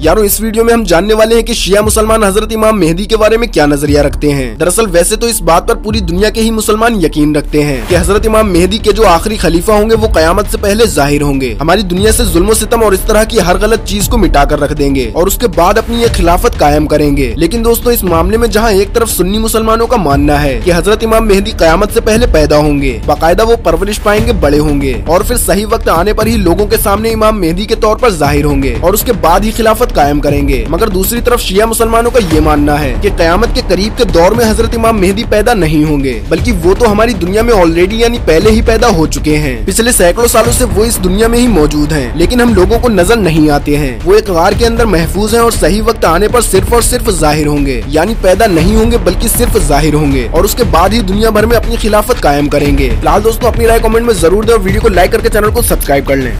यारो, इस वीडियो में हम जानने वाले हैं कि शिया मुसलमान हज़रत इमाम मेहदी के बारे में क्या नज़रिया रखते हैं। दरअसल, वैसे तो इस बात पर पूरी दुनिया के ही मुसलमान यकीन रखते हैं कि हज़रत इमाम मेहदी के जो आखिरी खलीफा होंगे, वो कयामत से पहले ज़ाहिर होंगे। हमारी दुनिया से जुल्म सितम और इस तरह की हर गलत चीज़ को मिटा कर रख देंगे और उसके बाद अपनी ये खिलाफत कायम करेंगे। लेकिन दोस्तों, इस मामले में जहाँ एक तरफ़ सुन्नी मुसलमानों का मानना है की हज़रत इमाम मेहदी कयामत से पहले पैदा होंगे, बाकायदा वो परवरिश पाएँगे, बड़े होंगे और फिर सही वक्त आने पर ही लोगों के सामने इमाम मेहदी के तौर पर ज़ाहिर होंगे और उसके बाद ही खिलाफत खिलाफत कायम करेंगे। मगर दूसरी तरफ़ शिया मुसलमानों का ये मानना है की क्यामत के करीब के दौर में हज़रत इमाम मेहदी पैदा नहीं होंगे, बल्कि वो तो हमारी दुनिया में ऑलरेडी यानी पहले ही पैदा हो चुके हैं। पिछले सैकड़ों सालों से वो इस दुनिया में ही मौजूद हैं, लेकिन हम लोगों को नज़र नहीं आते हैं। वो एक गार के अंदर महफूज हैं और सही वक्त आने पर सिर्फ़ और सिर्फ़ ज़ाहिर होंगे, यानी पैदा नहीं होंगे, बल्कि सिर्फ़ ज़ाहिर होंगे, और उसके बाद ही दुनिया भर में अपनी खिलाफत कायम करेंगे। फ़िलहाल दोस्तों, अपनी राय कमेंट में ज़रूर दें और वीडियो को लाइक करके चैनल को सब्सक्राइब कर लें।